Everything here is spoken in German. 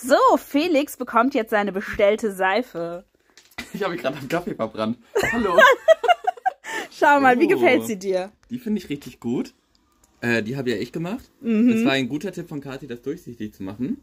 So, Felix bekommt jetzt seine bestellte Seife. Ich habe mich gerade am Kaffee verbrannt. Hallo. Schau mal, wie oh. gefällt sie dir? Die finde ich richtig gut. Äh, die habe ja ich gemacht. Mhm. Das war ein guter Tipp von Kathi, das durchsichtig zu machen.